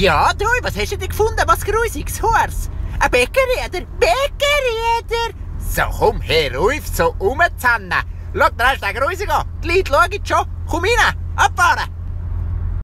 Ja, du, was hast du denn gefunden? Was grusiges Horst? Ein Bäckerräder? Bäckerräder? So, komm, her auf, so umzuhannen. Schau, da ist der Grusig an. Die Leute schauen schon. Komm rein.